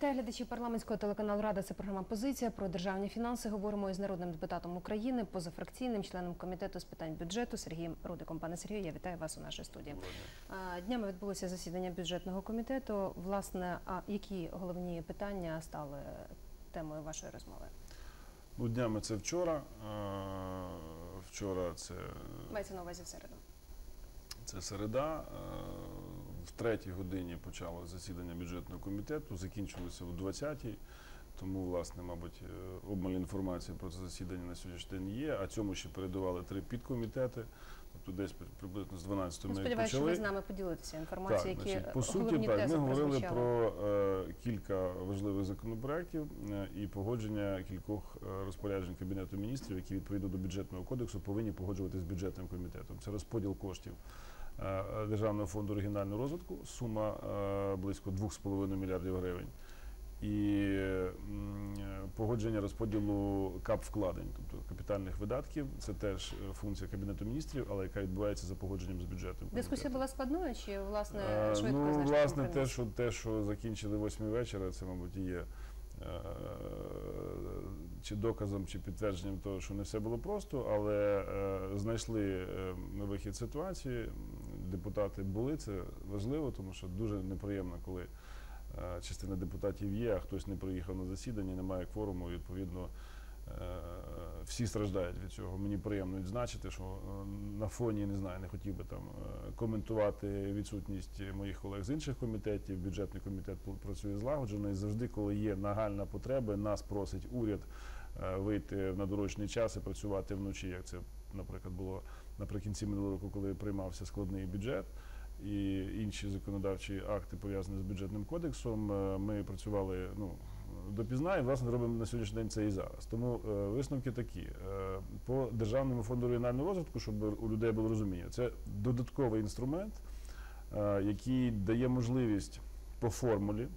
Вітаю глядачі парламентського телеканалу Рада. Це програма Позиція про державні фінанси. Говоримо із народним депутатом України, позафракційним членом комітету з питань бюджету Сергієм Рудиком. Пане Сергію, я вітаю вас у нашій студії. Днями відбулося засідання бюджетного комітету. Власне, а які головні питання стали темою вашої розмови? Ну, днями це вчора. Вчора це, Мається на увазі в середу. Це середа. В третій годині почало засідання бюджетного комітету, закінчилося о 20-й. Тому, власне, мабуть, е, обмаль інформації про це засідання на сьогоднішній день є. А цьому ще передавали три підкомітети. Тобто десь приблизно з 12 Ну, ми сподіваюся, що ви з нами поділитеся інформацією, які значить, по суті, так, ми говорили про е, кілька важливих законопроєктів е, і погодження кількох е, розпоряджень Кабінету міністрів, які відповідно до бюджетного кодексу повинні погоджуватися з бюджетним комітетом. Це розподіл коштів е, Державного фонду регіонального розвитку, сума е, близько 2,5 мільярдів гривень. І е, погодження розподілу кап вкладень, тобто капітальних видатків, це теж е, функція Кабінету міністрів, але яка відбувається за погодженням з бюджетом. Дискусія була складною чи власне Е, швидко Ну, власне, те що, те, що закінчили восьмі вечора, це, мабуть, і є е, чи доказом, чи підтвердженням того, що не все було просто, але е, знайшли е, вихід ситуації. Депутати були, це важливо, тому що дуже неприємно, коли е, частина депутатів є, а хтось не приїхав на засідання, немає кворуму, відповідно. е, Всі страждають від цього. Мені приємно відзначити, що е, на фоні не знаю, не хотів би там коментувати відсутність моїх колег з інших комітетів. Бюджетний комітет працює злагоджено і завжди, коли є нагальна потреба, нас просить уряд вийти в надурочний час і працювати вночі, як це, наприклад, було наприкінці минулого року, коли приймався складний бюджет. І інші законодавчі акти пов'язані з бюджетним кодексом. Е, Ми працювали ну, допізна і власне робимо на сьогоднішній день це і зараз. Тому е, висновки такі. Е, По Державному фонду регіонального розвитку, щоб у людей було розуміння, це додатковий інструмент, який дає можливість по формулі.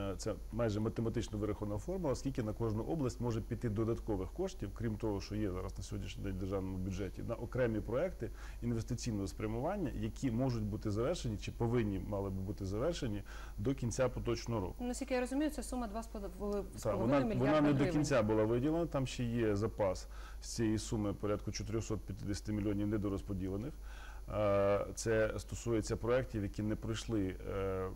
Е, Це майже математично вирахована формула, скільки на кожну область може піти додаткових коштів, крім того, що є зараз на сьогоднішній день в державному бюджеті, на окремі проекти інвестиційного спрямування, які можуть бути завершені чи повинні мали би бути завершені до кінця поточного року. Ну, Наскільки я розумію, це сума 2,5 Так, вона, мільярда вона не до кінця була виділена. Там ще є запас з цієї суми порядку 450 мільйонів недорозподілених. Е, Це стосується проєктів, які не пройшли е,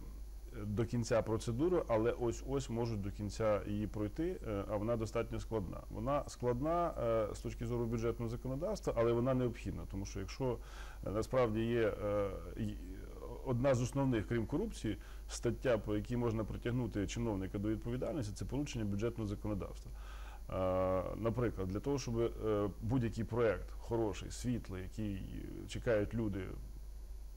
до кінця процедури, але ось ось можуть до кінця її пройти. е, А вона достатньо складна. Вона складна е, з точки зору бюджетного законодавства, але вона необхідна, тому що якщо е, насправді є одна з основних, крім корупції, стаття, по якій можна притягнути чиновника до відповідальності, це порушення бюджетного законодавства. Наприклад, для того, щоб будь-який проєкт хороший, світлий, який чекають люди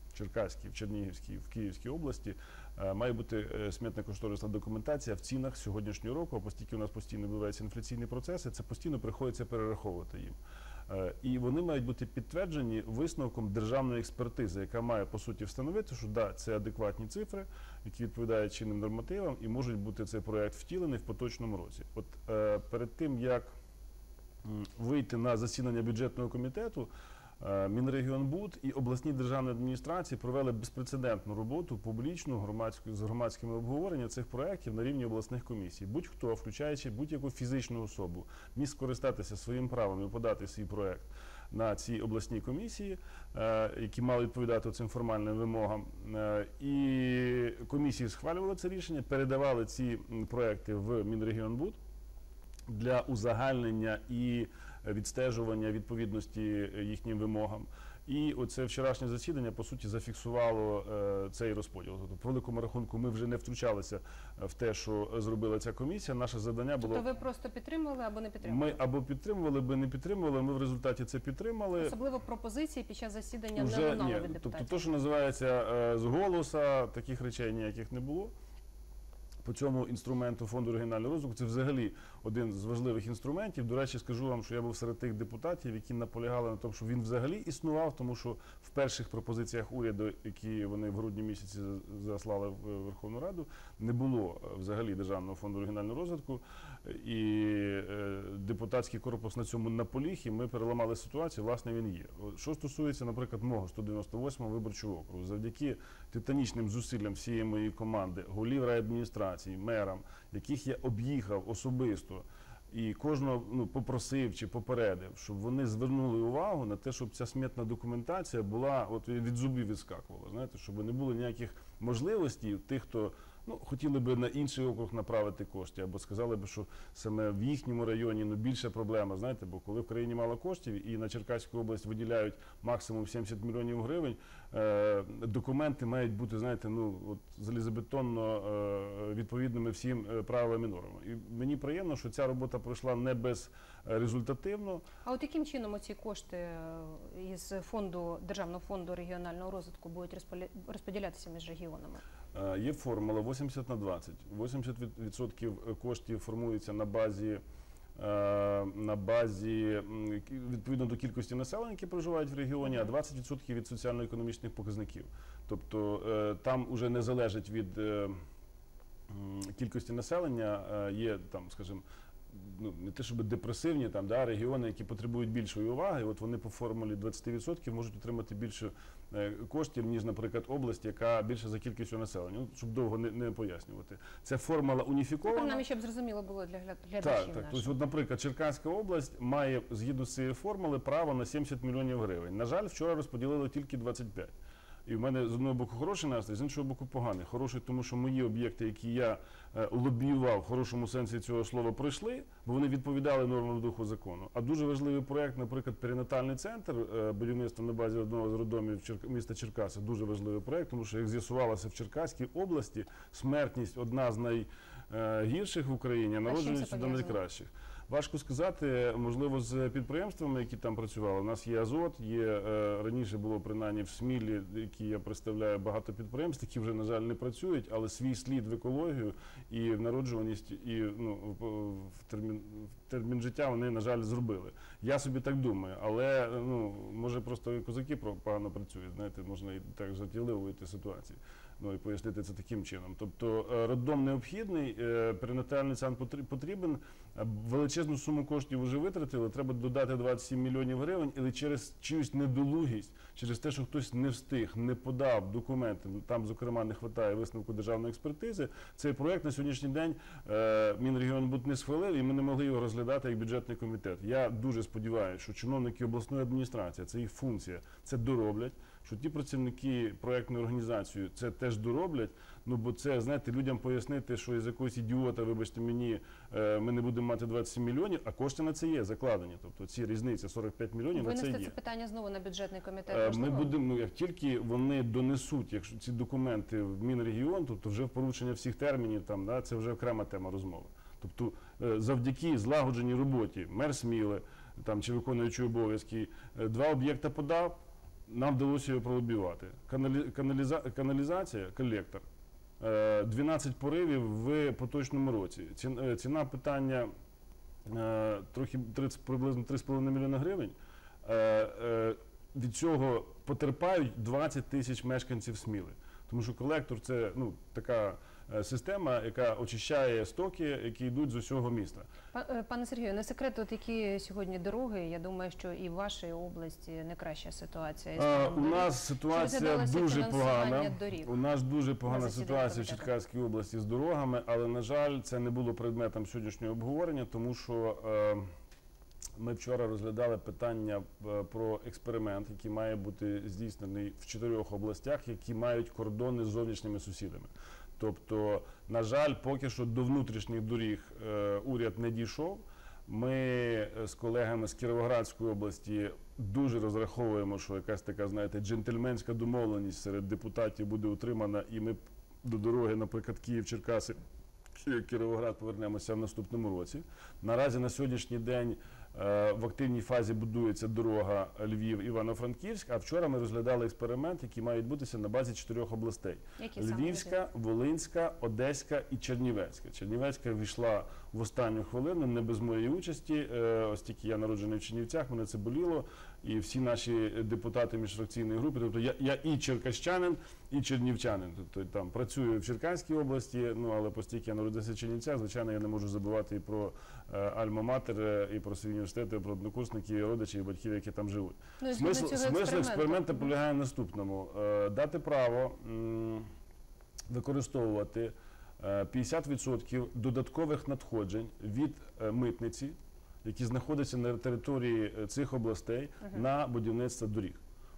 в Черкаській, в Чернігівській, в Київській області, має бути е, смітна кошторисна документація в цінах сьогоднішнього року, а оскільки у нас постійно відбуваються інфляційні процеси, це постійно приходиться перераховувати їм. Е, І вони мають бути підтверджені висновком державної експертизи, яка має по суті встановити, що да, це адекватні цифри, які відповідають чинним нормативам, і можуть бути цей проект втілений в поточному році. От е, перед тим як вийти на засідання бюджетного комітету. Е, Мінрегіонбуд і обласні державні адміністрації провели безпрецедентну роботу публічну громадську з громадськими обговоренням цих проєктів на рівні обласних комісій. Будь-хто, включаючи будь-яку фізичну особу, міг скористатися своїм правом і подати свій проєкт на цій обласній комісії, е, які мали відповідати цим формальним вимогам. Е, І комісії схвалювали це рішення, передавали ці проекти в Мінрегіонбуд для узагальнення і відстежування відповідності їхнім вимогам. І оце вчорашнє засідання по суті зафіксувало е, цей розподіл. Тобто, по великому рахунку, ми вже не втручалися в те, що зробила ця комісія. Наше завдання було Тобто ви просто підтримували або не підтримували? ми або підтримували, або не підтримували. Ми в результаті це підтримали. Особливо пропозиції під час засідання не Вже ні, від тобто, то, що називається е, з голоса, таких речей ніяких не було. По цьому інструменту фонду регіонального розвитку це взагалі один з важливих інструментів. До речі, скажу вам, що я був серед тих депутатів, які наполягали на тому, що він взагалі існував, тому що в перших пропозиціях уряду, які вони в грудні місяці заслали в Верховну Раду, не було е, взагалі державного фонду регіонального розвитку. І е, депутатський корпус на цьому наполіг, і ми переламали ситуацію. Власне, він є. Що стосується, наприклад, мого 198-го виборчого округу, завдяки титанічним зусиллям всієї моєї команди, голів райадміністрації, мерам, яких я об'їхав особисто. І кожного ну, попросив чи попередив, щоб вони звернули увагу на те, щоб ця смітна документація була от від зубів відскакувала. Знаєте, щоб не було ніяких можливостей тих, хто ну хотіли би на інший округ направити кошти, або сказали б, що саме в їхньому районі ну більша проблема. Знаєте, бо коли в країні мало коштів і на Черкаську область виділяють максимум 70 мільйонів гривень, е, документи мають бути, знаєте, ну от залізобетонно е, відповідними всім е, правилам і нормам. І мені приємно, що ця робота пройшла не безрезультативно. А от яким чином ці кошти е, із фонду державного фонду регіонального розвитку будуть розподіля- розподілятися між регіонами? Е, Є формула 80 на 20. 80% коштів формується на базі. е, На базі відповідно до кількості населення, які проживають в регіоні, а 20% від соціально-економічних показників. Тобто е, там уже не залежить від е, кількості населення, е, є там, скажімо, ну не те, щоб депресивні там да, регіони, які потребують більшої уваги. От вони по формулі 20% можуть отримати більше е, коштів, ніж, наприклад, область, яка більше за кількістю населення. Ну, щоб довго не, не пояснювати. Це формула уніфікована. Принаймні, щоб зрозуміло було для гля- Так, так. Тобто, от, наприклад, Черкаська область має згідно з цієї формули право на 70 мільйонів гривень. На жаль, вчора розподілили тільки 25. І в мене з одного боку хороший настрій, з іншого боку поганий. Хороший, тому що мої об'єкти, які я лобіював в хорошому сенсі цього слова, пройшли, бо вони відповідали нормам духу закону. А дуже важливий проект, наприклад, перинатальний центр е, будівництва на базі одного з родомів міста Черкаси. Дуже важливий проект, тому що як з'ясувалося в Черкаській області, смертність одна з найгірших в Україні, а з пов'язано? найкращих. Важко сказати, можливо, з підприємствами, які там працювали. У нас є Азот, є е, раніше було принаймні в Смілі, які я представляю багато підприємств, які вже на жаль не працюють, але свій слід в екологію і в народжуваність, і ну в, термін в термін життя вони на жаль зробили. Я собі так думаю, але ну може просто козаки погано працюють. Знаєте, можна і так жартівливо вийти з ситуації. Ну і пояснити це таким чином. Тобто е, роддом необхідний, е, перинатальний центр потрібен. Е, Величезну суму коштів вже витратили. Треба додати 27 мільйонів гривень, але через чиюсь недолугість, через те, що хтось не встиг, не подав документи. Там, зокрема, не вистачає висновку державної експертизи. Цей проект на сьогоднішній день Мінрегіонбуд не схвалив, і ми не могли його розглядати як бюджетний комітет. Я дуже сподіваюся, що чиновники обласної адміністрації, це їх функція, це дороблять. Що ті працівники проектної організації це теж дороблять. Ну бо це знаєте, людям пояснити, що із якогось ідіота, вибачте мені, е, ми не будемо мати 27 мільйонів, а кошти на це є закладені. Тобто ці різниці 45 мільйонів на це Винести є. це питання знову на бюджетний комітет. Е, Ми будемо, ну, як тільки вони донесуть, якщо ці документи в Мінрегіон, тобто вже в порушення всіх термінів, там да, це вже окрема тема розмови. Тобто, е, завдяки злагодженій роботі мер Сміли там чи виконуючий обов'язки, два об'єкта подав. Нам вдалося його пролобівати. Каналіза, каналізація, колектор. е, 12 поривів в поточному році. Ціна, е, питання е, трохи 30, приблизно 3,5 мільйона гривень. Е, е, від цього потерпають 20 тисяч мешканців Сміли. Тому що колектор це ну, така е, система, яка очищає стоки, які йдуть з усього міста. Е, Пане Сергію, не секрет, от які сьогодні дороги. Я думаю, що і в вашій області не краща ситуація. Е, У нас ситуація дуже погана. доріг У нас дуже погана ситуація в? Черкаській області з дорогами, але на жаль, це не було предметом сьогоднішнього обговорення, тому що е, ми вчора розглядали питання е, про експеримент, який має бути здійснений в чотирьох областях, які мають кордони з зовнішніми сусідами. Тобто, на жаль, поки що до внутрішніх доріг е, уряд не дійшов. Ми е, з колегами з Кіровоградської області дуже розраховуємо, що якась така, знаєте, джентльменська домовленість серед депутатів буде утримана, і ми до дороги, наприклад, Київ-Черкаси. Кіровоград повернемося в наступному році. Наразі на сьогоднішній день в активній фазі будується дорога Львів-Івано-Франківськ. А вчора ми розглядали експеримент, який має відбутися на базі чотирьох областей: Які Львівська, Волинська, Одеська і Чернівецька. Чернівецька війшла в останню хвилину, не без моєї участі. Е, Ось тільки я народжений в Чернівцях, мене це боліло. І всі наші депутати міжфракційної групи, тобто я, я і черкащанин, і чернівчанин. Тобто там працюю в Черкаській області, ну але постільки я народився в Чернівцях, звичайно, я не можу забувати і про е, Альма-Матер, е, і про свій університет, і про однокурсників, і родичів, і батьків, які там живуть. Ну, Смисл, експерименту. полягає в наступному: Е, дати право використовувати е, 50% додаткових надходжень від митниці, які знаходяться на території е, цих областей, на будівництво доріг.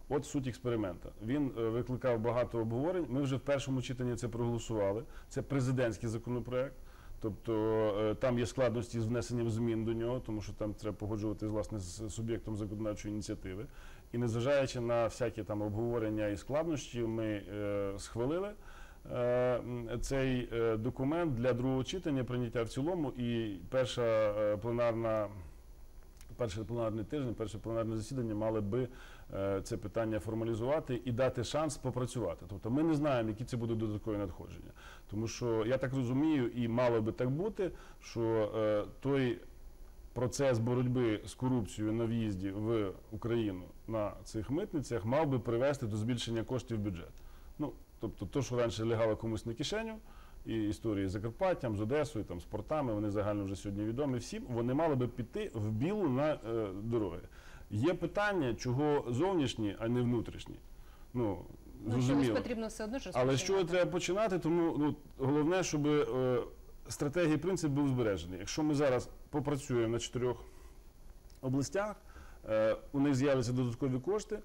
От суть експеримента. Він е, викликав багато обговорень. Ми вже в першому читанні це проголосували. Це президентський законопроект. Тобто е, там є складності з внесенням змін до нього, тому що там треба погоджувати власне з суб'єктом законодавчої ініціативи. І незважаючи на всякі там обговорення і складнощі, ми е, схвалили цей е, документ для другого читання, прийняття в цілому. І перша е, пленарна, перший пленарний тиждень, перше пленарне засідання мали би е, це питання формалізувати і дати шанс попрацювати. Тобто ми не знаємо, які це будуть додаткові надходження. Тому що я так розумію, і мало би так бути, що е, той процес боротьби з корупцією на в'їзді в Україну на цих митницях мав би привести до збільшення коштів в бюджет. Ну, тобто, то, що раніше лягало комусь на кишеню, і історії з Закарпаттям, з Одесою, там, з портами, вони загально вже сьогодні відомі всім, вони мали би піти в білу на е, дороги. Є питання, чого зовнішні, а не внутрішні. Ну, Ну, чомусь потрібно все одно ж Але з чого треба починати? Тому ну, головне, щоб е, стратегія і принцип був збережений. Якщо ми зараз попрацюємо на чотирьох областях, е, у них з'являться додаткові кошти,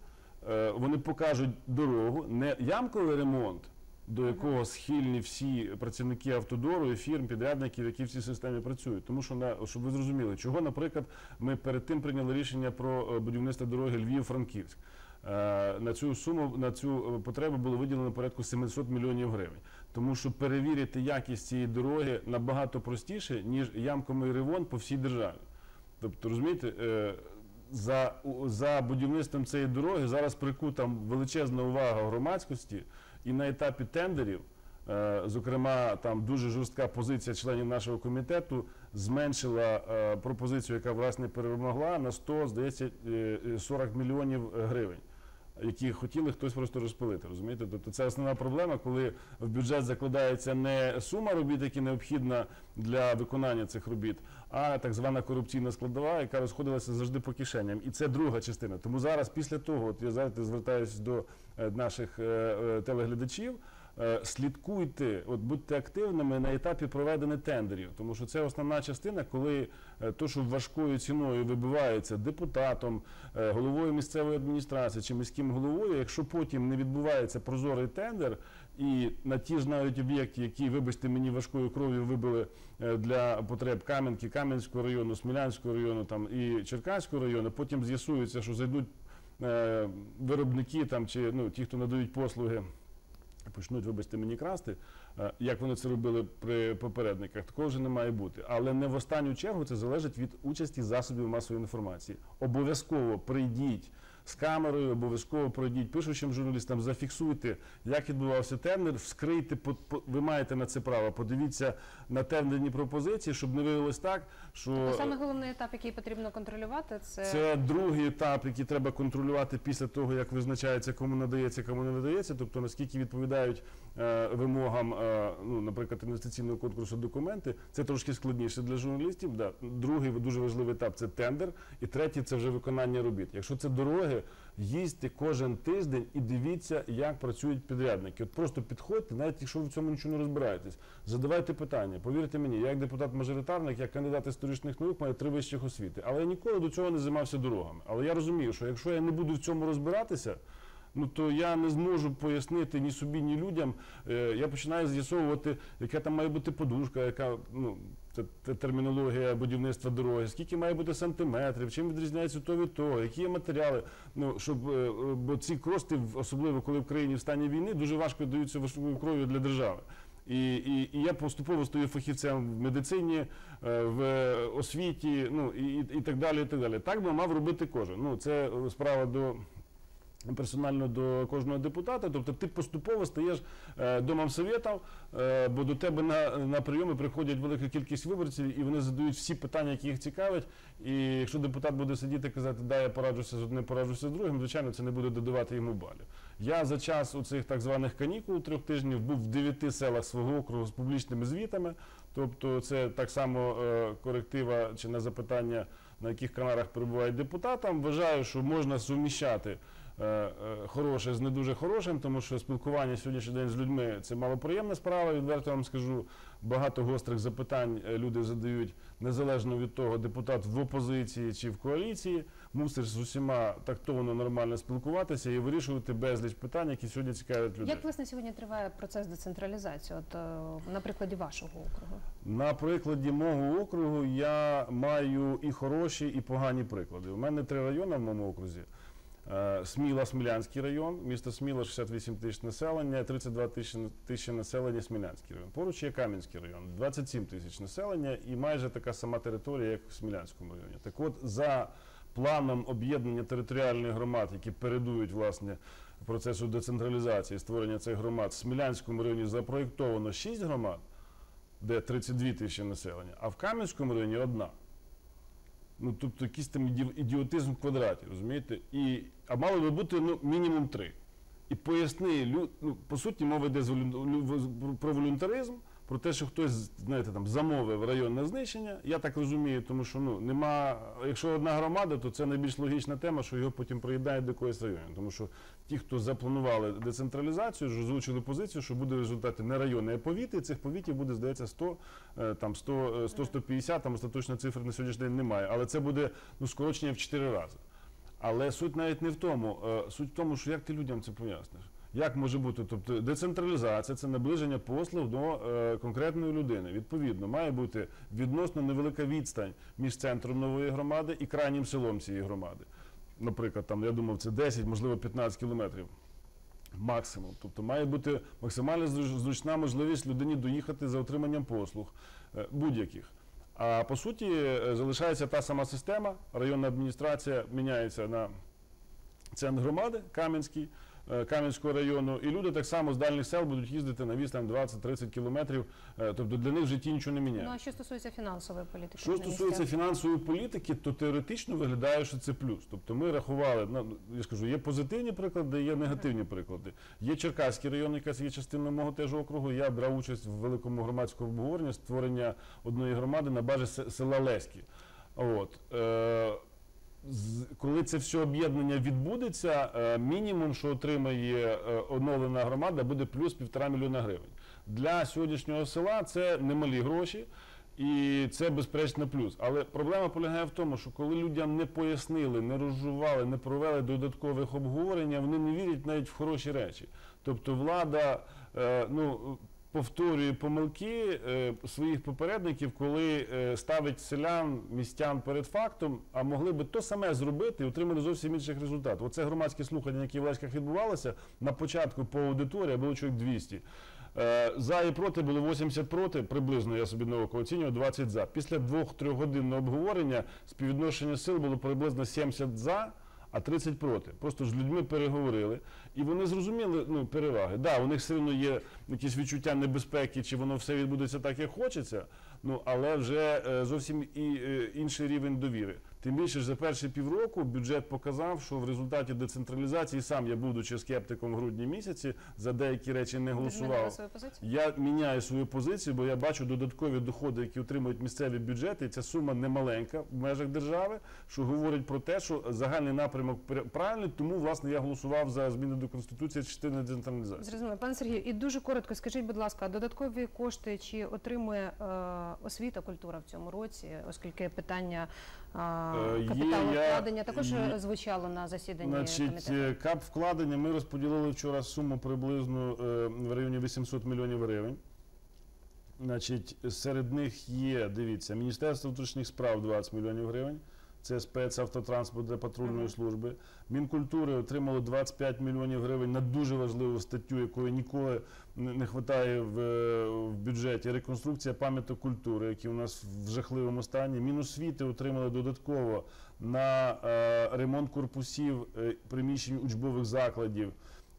вони покажуть дорогу, не ямковий ремонт, до якого схильні всі працівники автодору і фірм, підрядників, які в цій системі працюють. Тому що на щоб ви зрозуміли, чого, наприклад, ми перед тим прийняли рішення про е, будівництво дороги Львів-Франківськ. Е, На цю суму на цю е, потребу було виділено порядку 700 мільйонів гривень. Тому що перевірити якість цієї дороги набагато простіше, ніж ямковий ремонт по всій державі. Тобто, розумієте, е, за, за будівництвом цієї дороги зараз прикута величезна увага громадськості, і на етапі тендерів, е, зокрема, там дуже жорстка позиція членів нашого комітету зменшила е, пропозицію, яка власне перемогла на 100, здається, е, е, 40 мільйонів гривень. Які хотіли хтось просто розпилити, розумієте? Тобто це основна проблема, коли в бюджет закладається не сума робіт, які необхідна для виконання цих робіт, а так звана корупційна складова, яка розходилася завжди по кишеням. І це друга частина. Тому зараз, після того, от я зараз звертаюся до е, наших е, е, телеглядачів. Е, Слідкуйте, от будьте активними на етапі проведення тендерів, тому що це основна частина, коли е, то, що важкою ціною вибивається депутатом, е, головою місцевої адміністрації чи міським головою, якщо потім не відбувається прозорий тендер, і на ті ж навіть об'єкти, які, вибачте, мені важкою кров'ю вибили для потреб Кам'янки, Кам'янського району, Смілянського району там і Черкаського району, потім з'ясується, що зайдуть виробники там чи ну ті, хто надають послуги. Почнуть, вибачте, мені красти, е, як вони це робили при попередниках, такого вже не має бути. Але не в останню чергу це залежить від участі засобів масової інформації. Обов'язково прийдіть з камерою, обов'язково пройдіть пишучим журналістам, зафіксуйте, як відбувався тендер, вскрийте, по- по- ви маєте на це право. Подивіться на тендерні пропозиції, щоб не виявилось так, що Тобто саме головний етап, який потрібно контролювати, це, це другий етап, який треба контролювати після того, як визначається, кому надається, кому не надається. Тобто наскільки відповідають вимогам, е, ну, наприклад, інвестиційного конкурсу документи. Це трошки складніше для журналістів. Да. Другий дуже важливий етап це тендер, і третій це вже виконання робіт. Якщо це дороги, їздьте кожен тиждень і дивіться, як працюють підрядники. От просто підходьте, навіть якщо ви в цьому нічого не розбираєтесь, задавайте питання. Повірте мені, я як депутат-мажоритарник, як кандидат історичних наук, маю три вищих освіти. Але я ніколи до цього не займався дорогами. Але я розумію, що якщо я не буду в цьому розбиратися. Ну то я не зможу пояснити ні собі, ні людям. Е, я починаю з'ясовувати, яка там має бути подушка, яка ну це, термінологія будівництва дороги, скільки має бути сантиметрів, чим відрізняється то від того, які є матеріали. Ну щоб е, бо ці кошти, особливо коли в країні в стані війни, дуже важко даються кров'ю для держави. І, і, і я поступово стаю фахівцем в медицині, е, в освіті, ну і, і, так далі. І так далі. Так би мав робити кожен. Ну це справа до. Персонально до кожного депутата, тобто ти поступово стаєш е, домом совєтів, е, бо до тебе на, на прийоми приходять велика кількість виборців, і вони задають всі питання, які їх цікавлять. І якщо депутат буде сидіти і казати, да, я пораджуся з одним, пораджуся з другим, звичайно, це не буде додавати йому балів. Я за час у цих так званих канікул трьох тижнів був в дев'яти селах свого округу з публічними звітами. Тобто, це так само е, коректива чи на запитання, на яких каналах перебувають депутатам. Вважаю, що можна суміщати хороше з не дуже хорошим, тому що спілкування сьогоднішній день з людьми це малоприємна справа. Відверто вам скажу, багато гострих запитань е, люди задають незалежно від того, депутат в опозиції чи в коаліції. Мусиш з усіма тактовно нормально спілкуватися і вирішувати безліч питань, які сьогодні цікавлять людей. Як власне сьогодні триває процес децентралізації? От е, на прикладі вашого округу? На прикладі мого округу я маю і хороші, і погані приклади. У мене три райони в моєму окрузі. Е, Сміла, Смілянський район, місто Сміла 68 тисяч населення, 32 тисячі населення Смілянський район. Поруч є Кам'янський район, 27 тисяч населення і майже така сама територія, як в Смілянському районі. Так от, за планом об'єднання територіальних громад, які передують власне процесу децентралізації, створення цих громад, в Смілянському районі запроєктовано 6 громад де 32 тисячі населення, а в Кам'янському районі одна. Ну, тобто якийсь там ідіотизм в квадраті, розумієте? І, а мало би бути ну, мінімум три. І поясни, ну, по суті, мова йде лю- про волюнтаризм, про те, що хтось, знаєте, там замовив районне знищення. Я так розумію, тому що ну, нема, якщо одна громада, то це найбільш логічна тема, що його потім приєднають до якогось району. Тому що ті, хто запланували децентралізацію, ж озвучили позицію, що буде в результаті не райони, а повіти. Цих повітів буде, здається, 100, е, там 100, е, 100-150, там остаточної цифри на сьогоднішній день немає. Але це буде ну, скорочення в 4 рази. Але суть навіть не в тому. Е, Суть в тому, що як ти людям це поясниш. Як може бути? Тобто децентралізація це наближення послуг до е, конкретної людини. Відповідно, має бути відносно невелика відстань між центром нової громади і крайнім селом цієї громади. Наприклад, я думав, це 10, можливо, 15 кілометрів. Максимум. Тобто має бути максимально зручна можливість людині доїхати за отриманням послуг е, будь-яких. А по суті, е, залишається та сама система. Районна адміністрація міняється на центр громади Кам'янський, Кам'янського району, і люди так само з дальніх сел будуть їздити на відстань 20-30 кілометрів. Е, Тобто для них в житті нічого не міняє. Ну а що стосується фінансової політики? Що стосується фінансової політики, то теоретично виглядає, що це плюс. Тобто ми рахували, ну, я ж кажу, є позитивні приклади, є негативні приклади. Є Черкаський район, яка є частиною мого теж округу. Я брав участь в великому громадському обговоренні створення одної громади на базі села Леські. От. Коли це все об'єднання відбудеться, е, мінімум, що отримає е, оновлена громада, буде плюс півтора мільйона гривень. Для сьогоднішнього села це немалі гроші. І це безперечно плюс. Але проблема полягає в тому, що коли людям не пояснили, не розжували, не провели додаткових обговорення, вони не вірять навіть в хороші речі. Тобто влада е, ну, повторює помилки е, своїх попередників, коли е, ставить селян, містян перед фактом, а могли би то саме зробити і отримали зовсім інших результатів. Оце громадські слухання, які в Леськах відбувалися, на початку по аудиторії було чоловік 200. Е, За і проти було 80 проти, приблизно я собі на око оцінював, 20 за. Після двох-трьохгодинного обговорення співвідношення сил було приблизно 70 за, а 30 проти. Просто з людьми переговорили, і вони зрозуміли ну, переваги. Да, у них все одно є якісь відчуття небезпеки, чи воно все відбудеться так, як хочеться. Ну але вже е, зовсім і е, інший рівень довіри. Тим більше ж за перші півроку бюджет показав, що в результаті децентралізації сам я, будучи скептиком в грудні місяці, за деякі речі не голосував. Я міняю свою позицію, бо я бачу додаткові доходи, які отримують місцеві бюджети. І ця сума не маленька в межах держави, що говорить про те, що загальний напрямок правильний. Тому власне я голосував за зміни до конституції частини децентралізації. Зрозуміло. Пане Сергію, і дуже коротко скажіть, будь ласка, додаткові кошти чи отримує е, освіта, культура в цьому році, оскільки питання капіталу я- вкладення також є- е, звучало на засіданні Значить, комітету. е, кап вкладення ми розподілили вчора суму приблизно е, в районі 800 мільйонів гривень. Значить, серед них є, дивіться, Міністерство внутрішніх справ 20 мільйонів гривень. Це спецавтотранспорт для патрульної служби. Мінкультури отримало 25 мільйонів гривень на дуже важливу статтю, якої ніколи не вистачає в, в бюджеті. Реконструкція пам'яток культури, які у нас в жахливому стані. Міносвіти отримали додатково на е, ремонт корпусів е, приміщень учбових закладів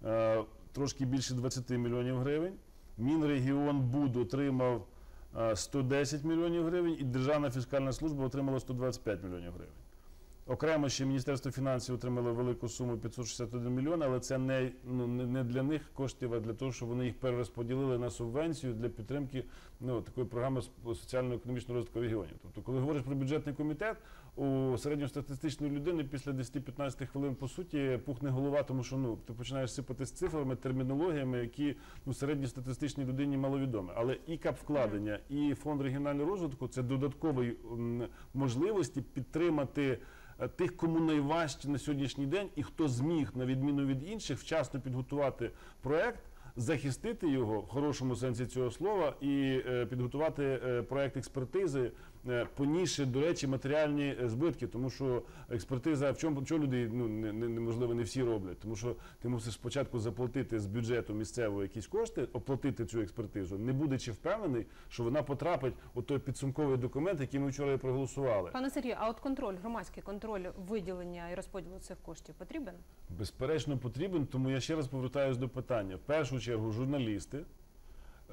е, трошки більше 20 мільйонів гривень. Мінрегіон БУД отримав е, 110 мільйонів гривень, і Державна фіскальна служба отримала 125 мільйонів гривень. Окремо ще Міністерство фінансів отримало велику суму 561 мільйон, але це не, ну, не для них коштів, а для того, щоб вони їх перерозподілили на субвенцію для підтримки ну, такої програми соціально-економічного розвитку регіонів. Тобто, коли говориш про бюджетний комітет, у середньостатистичної людини після 10-15 хвилин по суті пухне голова, тому що ну ти починаєш сипати з цифрами, термінологіями, які ну середньостатистичній людині маловідомі. Але і капвкладення, і фонд регіонального розвитку це додаткові можливості підтримати. Е, Тих, кому найважче на сьогоднішній день, і хто зміг, на відміну від інших, вчасно підготувати проект, захистити його в хорошому сенсі цього слова і е, підготувати е, проект експертизи, е, понісши, до речі, матеріальні е, збитки, тому що експертиза в чому чого люди ну не, не, неможливо не всі роблять, тому що ти мусиш спочатку заплатити з бюджету місцевого якісь кошти, оплатити цю експертизу, не будучи впевнений, що вона потрапить у той підсумковий документ, який ми вчора проголосували. Пане Сергію, а от контроль, громадський контроль виділення і розподілу цих коштів потрібен? Безперечно, потрібен, тому я ще раз повертаюся до питання. В першу чергу, журналісти.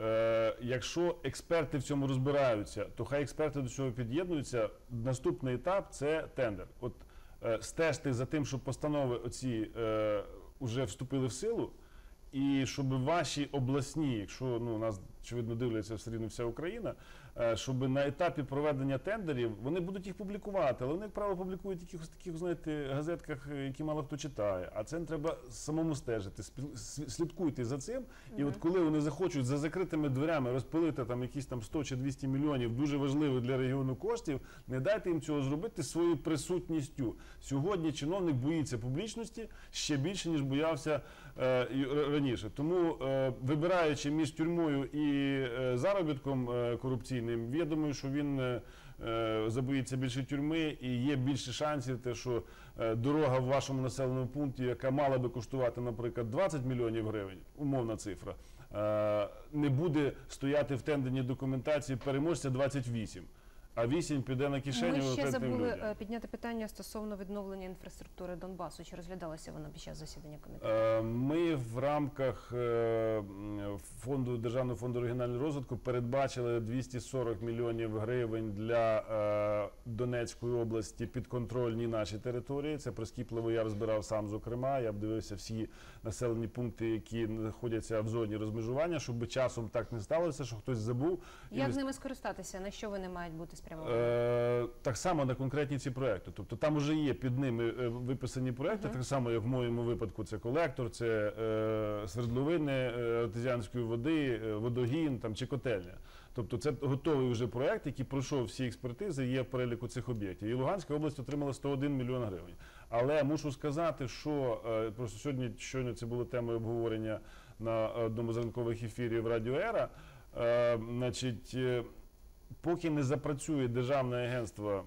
Е, якщо експерти в цьому розбираються, то хай експерти до цього під'єднуються. Наступний етап це тендер. От е, стежте за тим, щоб постанови оці е, вже вступили в силу, і щоб ваші обласні, якщо ну нас очевидно дивляться все рівно вся Україна, щоб на етапі проведення тендерів вони будуть їх публікувати, але вони, як правило, публікують в якихось таких, знаєте, газетках, е, які мало хто читає. А це треба самому стежити. Слідкуйте за цим. І от коли вони захочуть за закритими дверями розпилити там якісь там 100 чи 200 мільйонів дуже важливих для регіону коштів, не дайте їм цього зробити своєю присутністю. Сьогодні чиновник боїться публічності ще більше ніж боявся е, раніше. Тому е, вибираючи між тюрмою і е, заробітком е, корупційним, я думаю, що він. е, е, Забоїться більше тюрми і є більше шансів, те, що е, дорога в вашому населеному пункті, яка мала би коштувати, наприклад, 20 мільйонів гривень, умовна цифра, е, не буде стояти в тендерній документації переможця 28, а 8 піде на кишеню Ми ще забули людям. е, підняти питання стосовно відновлення інфраструктури Донбасу. Чи розглядалося воно під час засідання комітету? Е, Ми в рамках е, фонду державного фонду регіонального розвитку передбачили 240 мільйонів гривень для Донецької області підконтрольні наші території. Це прискіпливо я розбирав сам зокрема. Я б дивився всі населені пункти, які знаходяться в зоні розмежування, щоб часом так не сталося, що хтось забув. Як з ними скористатися? На що вони мають бути спрямовані? Е, так само на конкретні ці проекти. Тобто там вже є під ними е, виписані проекти, так само, як в моєму випадку, це колектор, це е, свердловини е, артезіанської води, е, водогін там, чи котельня. Тобто це готовий вже проект, який пройшов всі експертизи, є в переліку цих об'єктів. І Луганська область отримала 101 мільйон гривень. Але мушу сказати, що просто сьогодні щойно це було темою обговорення на одному з ранкових ефірів Радіо Ера. Значить, поки не запрацює державне агентство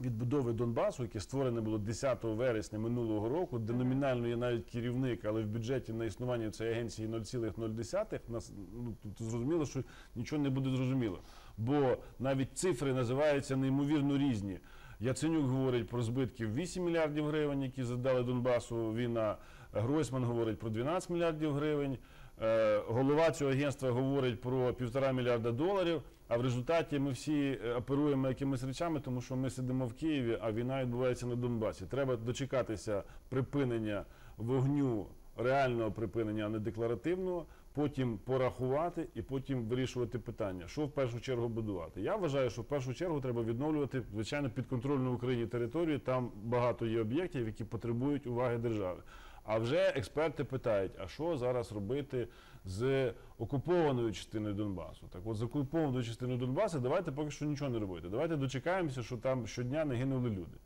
відбудови Донбасу, яке створене було 10 вересня минулого року, де номінально є навіть керівник, але в бюджеті на існування цієї агенції 0,0, нас ну тут зрозуміло, що нічого не буде зрозуміло. Бо навіть цифри називаються неймовірно різні. Яценюк говорить про збитки 8 мільярдів гривень, які задали Донбасу війна. Гройсман говорить про 12 мільярдів гривень. Е, Голова цього агентства говорить про півтора мільярда доларів. А в результаті ми всі е, оперуємо якимись речами, тому що ми сидимо в Києві, а війна відбувається на Донбасі. Треба дочекатися припинення вогню, реального припинення, а не декларативного. Потім порахувати і потім вирішувати питання, що в першу чергу будувати. Я вважаю, що в першу чергу треба відновлювати звичайно підконтрольну Україні територію. Там багато є об'єктів, які потребують уваги держави. А вже експерти питають, а що зараз робити з окупованою частиною Донбасу? Так от з окупованою частиною Донбасу давайте поки що нічого не робити. Давайте дочекаємося, що там щодня не гинули люди.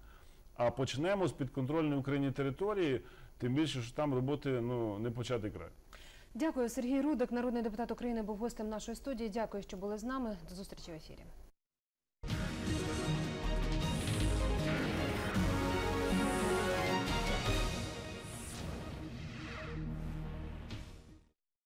А почнемо з підконтрольної Україні території, тим більше, що там роботи ну не почати край. Дякую, Сергій Рудик, народний депутат України, був гостем нашої студії. Дякую, що були з нами. До зустрічі в ефірі.